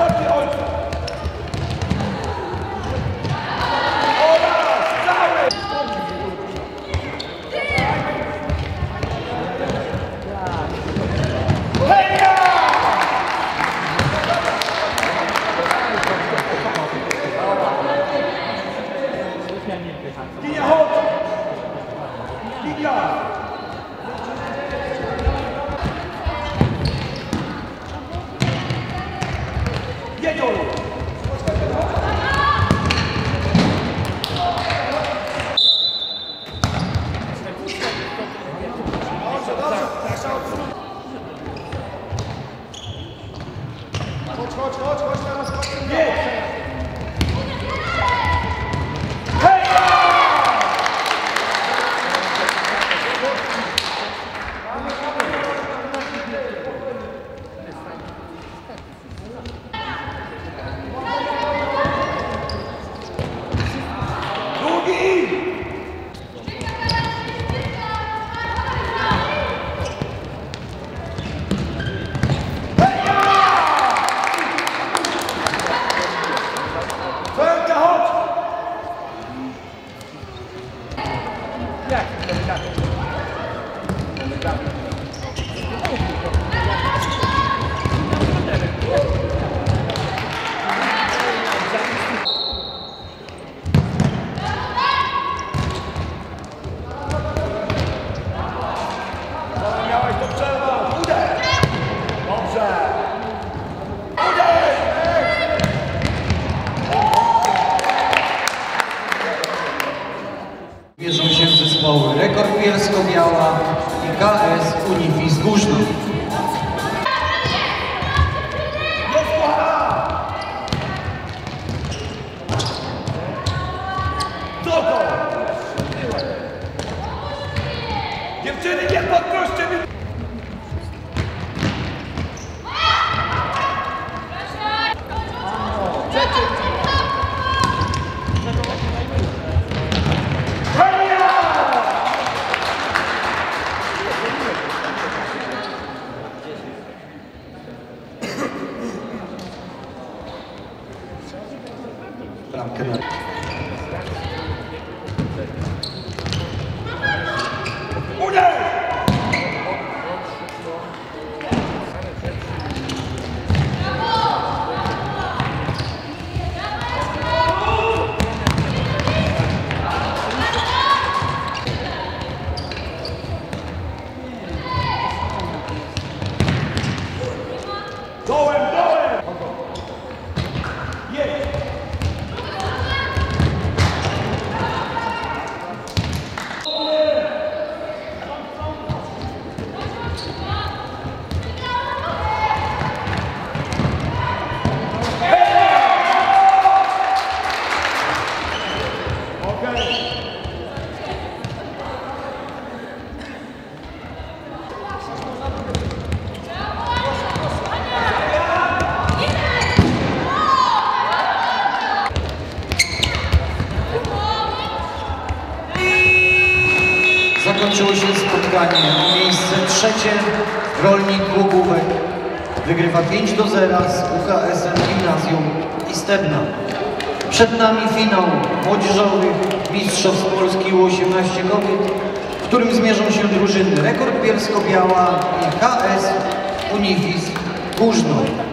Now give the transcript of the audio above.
Georgia. Ótimo, ótimo. Thank you. Bielsko-Biała i KS Unifis Górzno. Jest hakkını. Zakończyło się spotkanie. Miejsce trzecie Rolnik Głogówek wygrywa 5 do 0 z UKS-em Gimnazjum i Stebna. Przed nami finał młodzieżowych Mistrzostw Polski U18 kobiet, w którym zmierzą się drużyny Rekord Bielsko-Biała i KS Unifis Górzno.